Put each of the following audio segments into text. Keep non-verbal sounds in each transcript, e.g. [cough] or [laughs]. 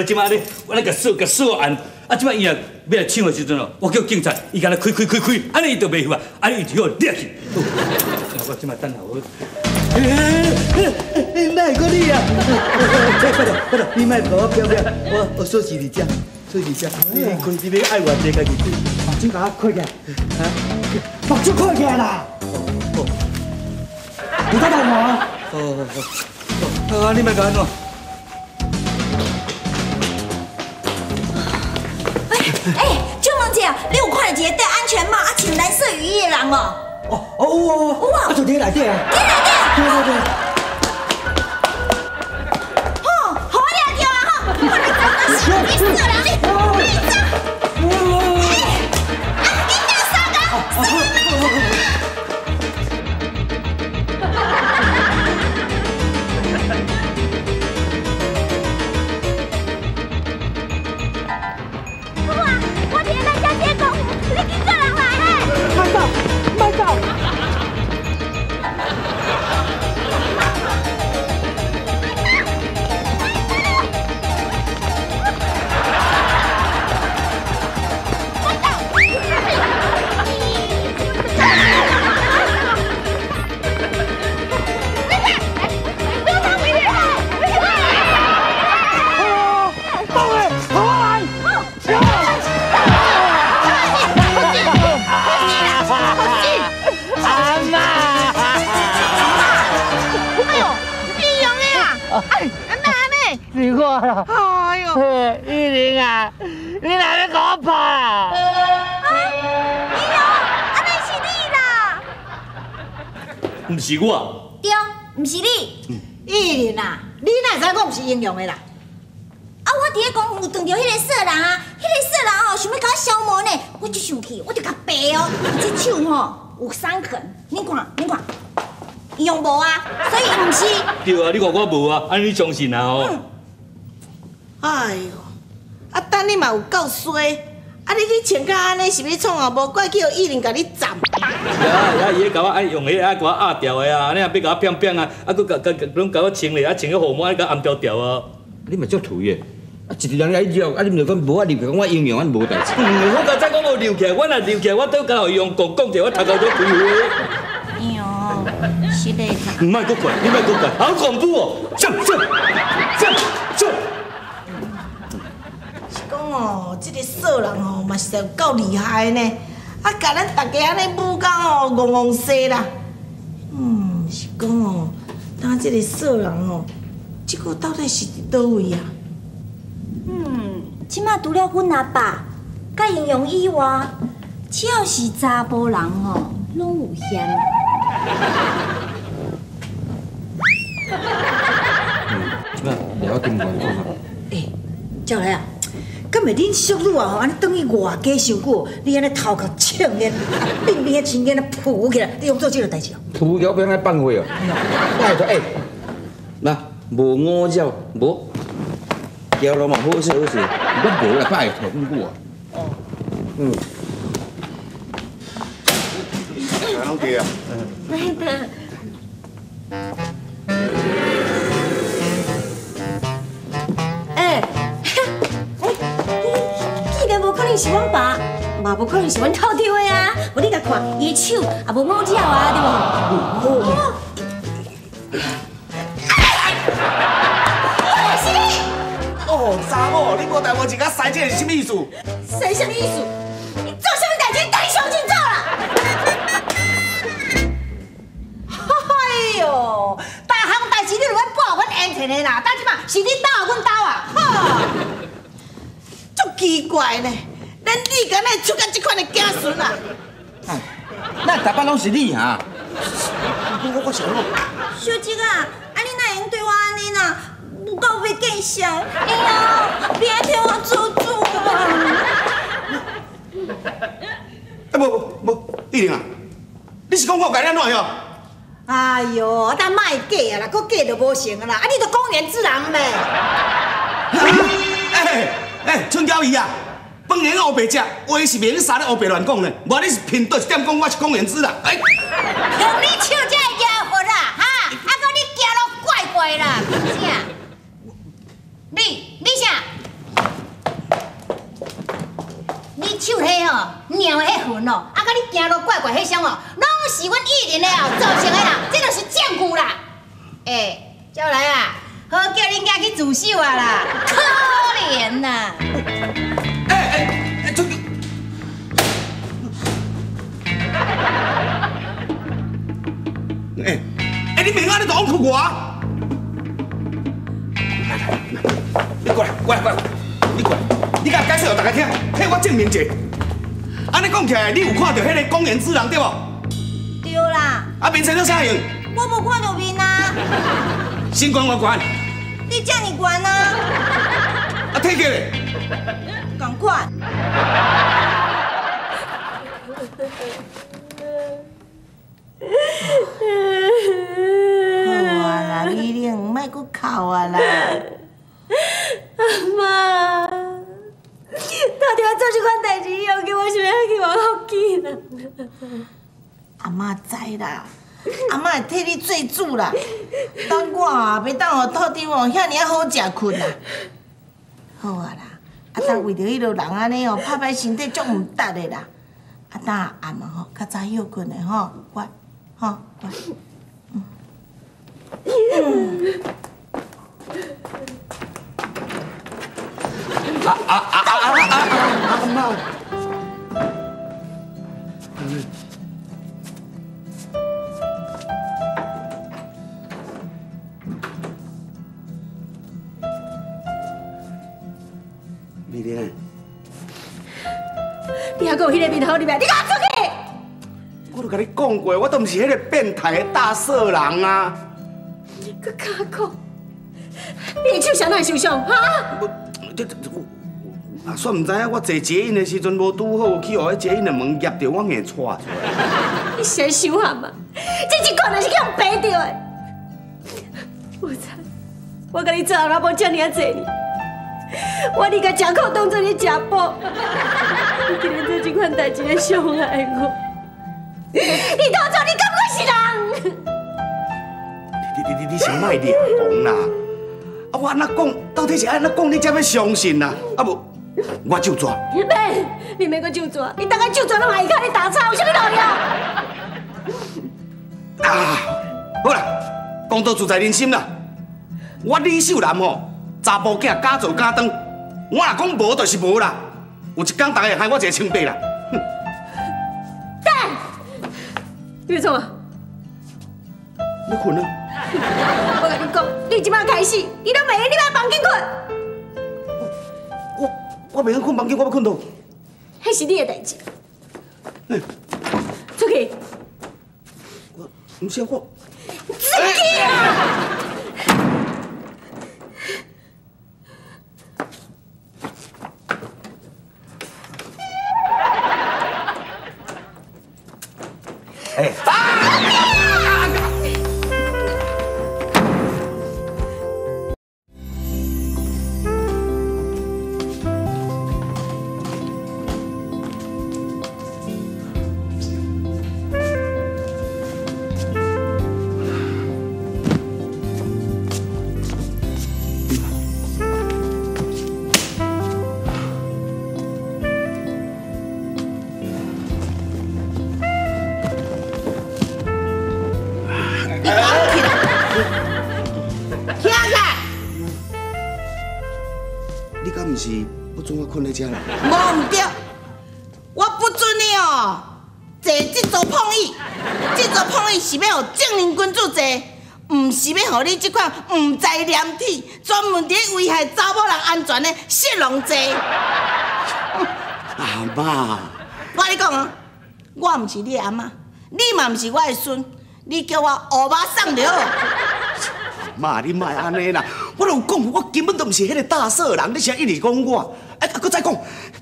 嘿，我即摆咧，我咧甲锁甲锁安，啊，即摆伊若要来抢的时阵哦，我叫警察，伊甲咱开开开开，安尼伊就袂赴啊，安尼伊就掠去。我即摆等下我。哪个你啊？快点快点，你莫给我飘飘，我我锁匙伫遮，锁匙遮，你开这边爱偌济家己开，把手甲我开起来，啊，把手开起来啦！哦，你在干嘛？哦哦哦，啊，你莫搞喏。哎，俊龙姐，你有看到一个戴安全帽啊、穿蓝色雨衣的人哦？哦哦哦，有啊啊，就伫内底啊。你来电？对对对。毋是我，对，不是你。依林啊，你哪知我唔是英雄的啦？啊，我伫咧讲有撞到迄个色狼啊，迄个色狼吼想要甲我消磨呢，我就生气，我就甲白哦，这手吼有伤痕，你看，你看，用无啊？所以毋是。对啊，你看我无啊，安尼你相信啊哦。哎呦，啊，等你嘛有够衰，啊，你去穿甲安尼是要创啊？无怪叫伊人甲你斩。呀呀，伊咧甲我爱用迄爱甲我压掉的啊，安尼啊要甲我变变啊，啊佫甲甲甲拢甲我穿咧，啊穿个号码，啊甲按掉掉啊。你咪足土的，啊一个人来绕，啊你毋就讲无啊入去，讲我英雄，我无代志。嗯，我刚才讲我留起来，我若溜起来，我都甲伊用讲讲者，我头壳都开花。哎呦，是咧啦。唔卖搁怪，你卖搁怪，好恐怖哦！上上上上！是讲哦，这个色人哦，嘛实有够厉害呢。啊，甲咱大家安尼武功哦，戆戆西啦。嗯，是讲哦，当这个色人哦，这个到底是伫倒位啊？嗯，即马除了阮阿爸，甲英雄以外，只要是查甫人哦，拢有嫌。即摆聊金管讲啊，哎，叫来啊！敢会恁叔女啊吼，安尼等于外家伤久，你安尼头壳青咧，[laughs] 变变青烟啊浮起来，你用做这个代志哦？土条不要爱放火哦。拜托，哎，那无五鸟，无条路嘛好势好势，我无啦，拜托，唔过啊。嗯。拢记啊。哎，是阮爸，嘛不可能是阮偷丢的啊！无你甲看，伊的手也无五爪啊，对无？哦，哦，查某，你无带我一甲塞这是什么意思？生什么意思？你做什么代志，等你上清楚啦！哎呦，大项代志你就阮报阮恩情的啦，但即嘛是你斗啊，阮斗啊，哈！足奇怪呢，连你敢会出甲即款的子孙啊？哎，那逐摆拢是你啊。我我想讲，小姐啊，啊你哪会用对我安尼呐？不够要见笑，哎呀，别替我做主啊！哎无无无，依玲啊，你是讲我甲你安怎样？哎哟，咱卖假啊啦，搁假就无成啊啦，啊你都公然自人呗。哎哎，春娇姨啊，饭圆黑白食，话是免三咧乌白乱讲呢。无你是凭倒一点讲我是公园子啦。哎，凭你手这妖佛啦，哈，啊，搁你行路怪怪啦，凭啥？你你啥？你手迄吼，尿迄痕哦，啊，搁你行路怪怪迄双哦，拢是阮艺人的哦造成的啦，这就是证据啦。哎，叫来啊，好叫恁家去自首啊啦，可怜呐！哎我？来来来，你过来过来过来，你过来，你甲解释给大家听，替我证明一下。安尼讲起来，你有看到迄个公园之人对无？对啦，啊，面生了啥样？我无看到面啊，身悬我悬，你遮尔悬啊，啊，体格咧？赶快！好啊啦，丽玲，唔莫搁哭啊啦。[laughs] 妈，到底要做这款代志以后，叫我想要去往福建啦。阿妈知啦，阿妈会替你做主啦。等我啊，袂当互土地王遐尔好食困啦。好啊啦，啊当为着迄落人安尼哦，拍歹身体足毋值的啦。啊当暗嘛吼，较早休困的吼，乖，吼乖。丽玲，你还给我迄个面头里面，你给我出去！我都甲你讲过，我都毋是迄个变态的大色狼啊。佮加讲，你的手啥哪受伤？哈？我这这我啊，煞毋知影我坐捷运的时阵无拄好，去互迄捷运的门夹着，我硬踹出来。你先想下嘛，这一款就是叫白掉的。我知，我甲你做阿无遮尔啊济呢，我你甲食苦当做你食补，你今日做这款代志来伤害我，你当作你敢我是人？你你你你你先莫掠讲啦！啊，我安那讲，到底是安那讲，你才要相信呐？啊无，我就抓。妹，你免个就抓，你大概就抓拢下伊看你打岔，有啥物道理？啊，好啦，公道自在人心啦。我李秀兰吼，查甫囝敢做敢当，我若讲无就是无啦。有一天大家会害我一个清白啦。蛋，你要创啊？你困啊？你讲，你即摆开始，你都袂，你莫房间困，我我袂用困房间，我要困倒。迄是你的代志。出去，毋是啊我。困在遮啦？无唔对，我不准你哦，坐这座碰椅，这座碰椅是要互正人君子坐，唔是要互你这款唔知廉体、专门伫危害查某人安全的色狼坐。[laughs] 阿妈，我跟你讲啊，我唔是你阿妈，你嘛唔是我的孙，你叫我乌妈送就好。[laughs] 妈，你莫安尼啦！我有讲，我根本都毋是迄个大色狼，你啥一直讲我？哎，啊，搁再讲，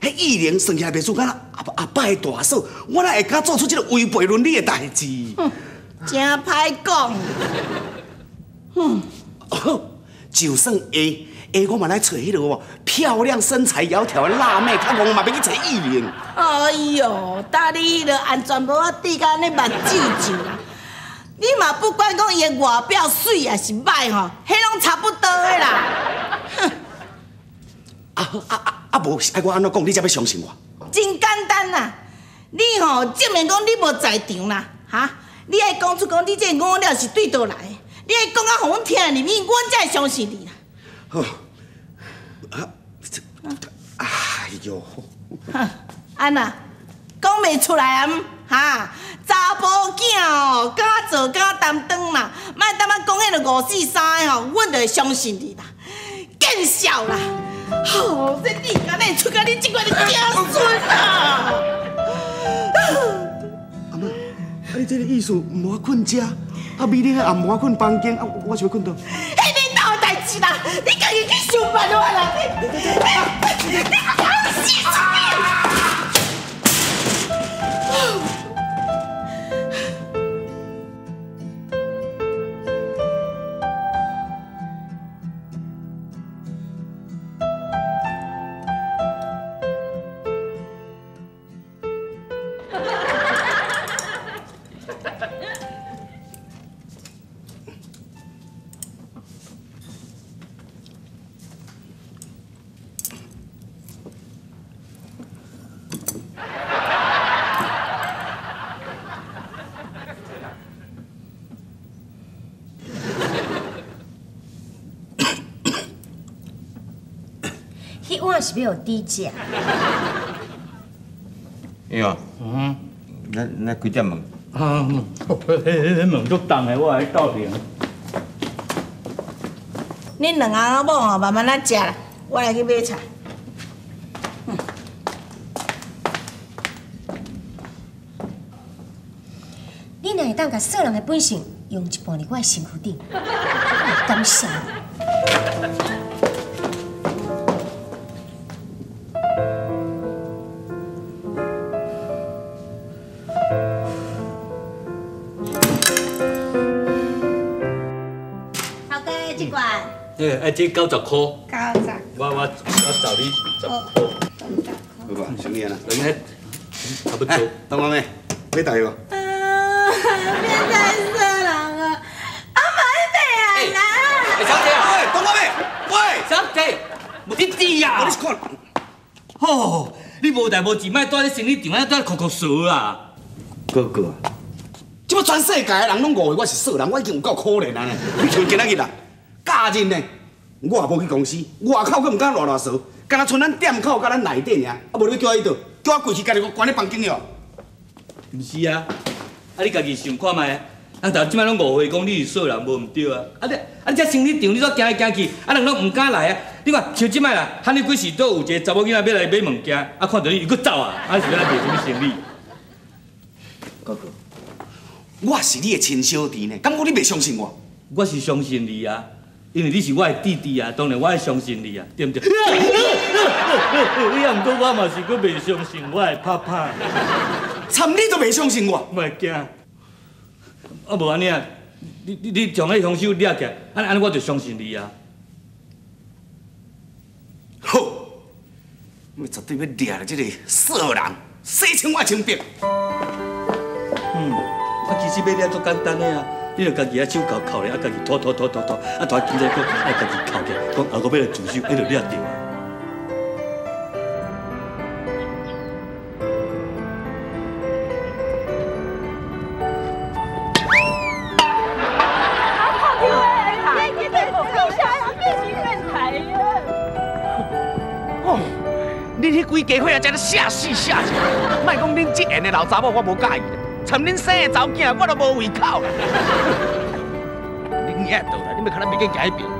迄艺玲算起来袂输敢若阿阿爸的大嫂，我哪会敢做出即个违背伦理的代志？真歹讲。[laughs] 就算会会，我嘛来找迄个哦，漂亮身材窈窕的辣妹，较戆嘛要去找艺人。哎呦，搭你迄个安全帽啊，戴甲安尼目睭睭啦。你嘛不管讲伊的外表水还是歹吼，迄拢差不多的啦。哼，[laughs] 啊啊啊啊！无是爱我安怎讲，你才要相信我？真简单啦，你吼证明讲你无在场啦，哈！你爱讲出讲你这五料是对倒来的，你爱讲啊，互阮听入面，阮才会相信你啦。哦，啊，这，哎呦，[laughs] 哼，安娜，讲袂出来啊？哈，查甫囝哦，敢做敢担当啦，莫当啊讲迄个五四三的吼，阮就会相信你啦，见笑啦。吼，这你敢会出甲你即款的子孙啊？阿妈，啊你这个意思，唔好困家，啊美丽的也唔好困房间，啊我想要困倒。迄恁哪的代志啦？你赶紧去想办法啦！你你你你你死死是要有低价，哎呦，嗯，那那几点问？啊，迄迄问足重的，我来斗阵。恁两个某哦慢慢仔食啦，我来去买菜。你若会当甲色人的本性用一半入我的身躯顶，我感谢你。诶，哎，这九十块，九十，我我我找你十箍，好吧，兄弟啊，人迄差不多。哎。，东妈妹，买大个。啊，变态色人啊！阿妈你哎，小姐啊，喂，东妈妹，喂，小姐，无你知呀我你？是看，哦，你无代无志，莫蹛咧生理场啊，蹛哭哭诉啊！哥哥，即摆全世界的人拢误会我是色狼，我已经有够可怜啊呢。你像今仔日啊，假日呢，我也无去公司，外口佫毋敢乱乱踅，敢若剩咱店口甲咱内底尔，啊无你要叫我去倒，叫我跪去家己关咧房间了。毋是啊，啊你家己想看觅，啊但即摆拢误会讲你是素人，无毋对啊！啊你啊你这生理场你煞行来行去，啊人拢毋敢来啊！你看像即摆啦，喊你几时倒有一个查某囡仔要来买物件，啊看到你又佫走啊，啊是要来卖什么生理？哥哥，我是你的亲小弟呢，敢讲你袂相信我？我是相信你啊，因为你是我的弟弟啊，当然我会相信你啊，对不对？[laughs] [laughs] 你啊，毋过我嘛是佫未相信我的拍拍，参你都未相信我，莫惊。啊无安尼啊，你你你将迄凶手抓起来，安安尼我就相信你啊。好，我绝对要抓了这个色人，洗清我的清白。嗯，我，其实要抓足简单的啊，你著家己啊手扣扣咧，啊家己拖拖拖拖拖，啊拖紧再搁啊家己扣起，讲后个要来自首，迄就掠着啊。恁迄几家伙啊，真咧吓死吓死！莫讲恁这样的老查某，我无介意啦。参恁生的查某囝，我都无胃口啦。[laughs] 恁爷倒来，恁要看咱别个行迄边。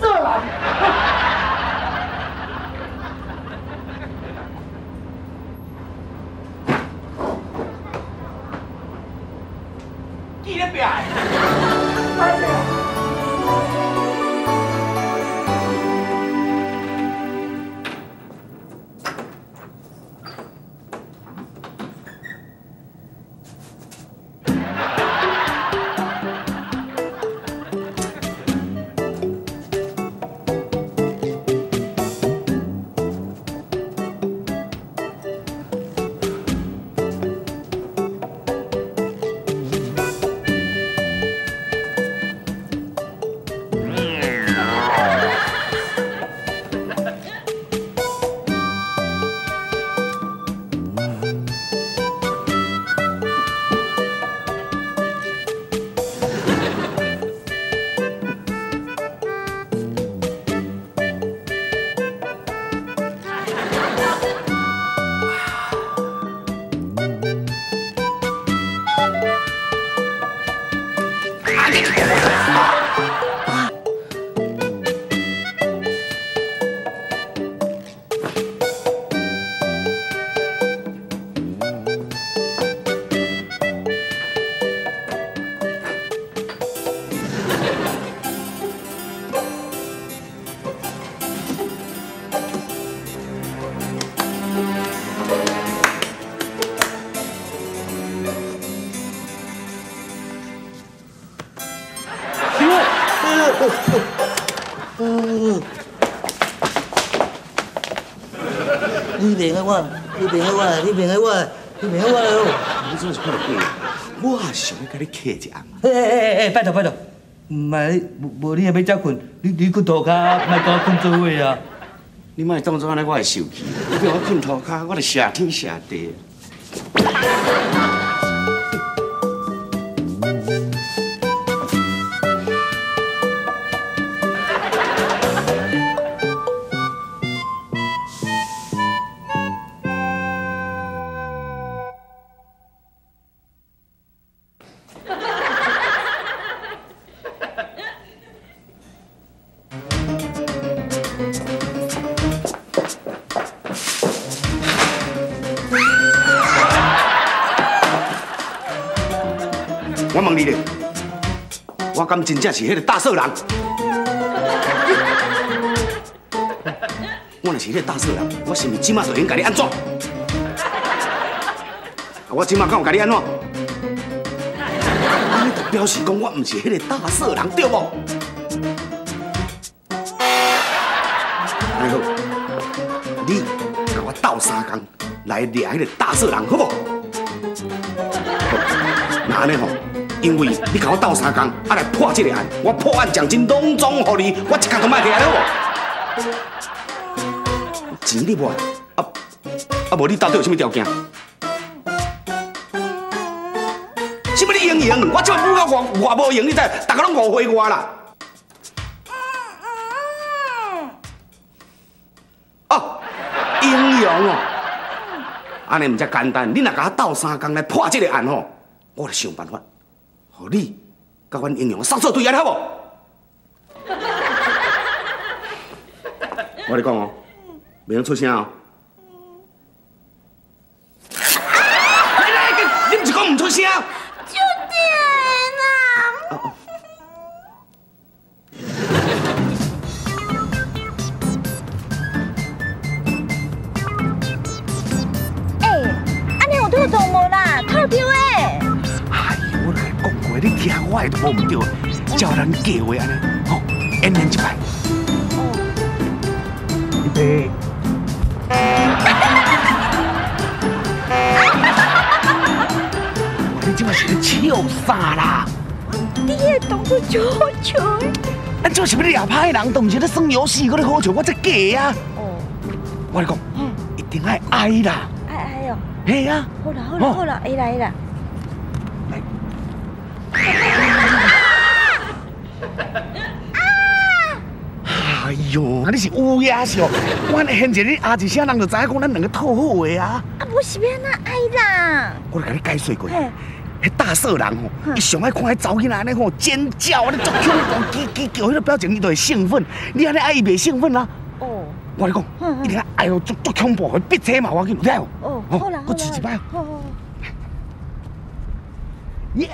色狼。我，你明个我，你明个我喽！你做是看得过？我也想要甲你客一下。哎哎哎，拜托拜托，唔系无无你也要遮困，你你去涂骹，莫甲我困做伙啊！你莫当作安尼，我会受气。你叫我困涂骹，我就谢天谢地。我问你咧，我敢真正是迄个大色狼？[laughs] 我若是迄个大色狼，我是毋是即马就应甲你安怎？啊我即马敢有甲你安怎？安尼就表示讲我毋是迄个大色狼，对无？安尼好，你甲我斗三工来掠迄个大色狼，好无？好，那安尼吼。因为你甲我斗三工，啊来破这个案，我破案奖金拢总给你，我一工都卖摕来好无？钱你无？啊啊无你到底有啥物条件？什么你用用？我即摆舞到外外无用，你知？大家拢误会我啦。哦，英勇哦，安尼毋才简单。你若甲我斗三工来破这个案吼，我就想办法。互你甲阮英雄杀作对安好无？[laughs] 我跟你讲哦，袂用出声哦。来来，你毋是讲唔出声？讲过，你听我的都无毋对，照咱计划安尼，吼，演练一摆。预备。[laughs] 你即摆是咧笑啥啦？你的动作就好笑诶。咱做是要掠歹人，都毋是咧耍游戏，搁咧好笑，我在假啊！哦，我跟你讲，一定爱爱啦，哎哎哟，嘿啊！好啦好啦好啦，会啦会啦。哎呦，啊你是乌鸦是哦？我现在你阿一声，人就知影讲咱两个讨好的啊。啊，不是要安那爱啦？我来甲你解释过，嘿迄大色狼哦，伊上爱看迄查某囡仔安尼吼尖叫，安尼足恐怖，叽叽叫迄个表情，伊就会兴奋。你安尼爱伊袂兴奋啦？哦我跟你讲，一定要哎呦足足恐怖，会逼车嘛，我跟你讲。哦，哦好啦好啦，我试一摆哦。好好好。耶！